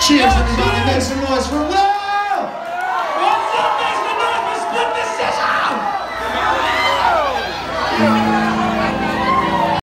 Cheers, everybody. Make some noise for Will.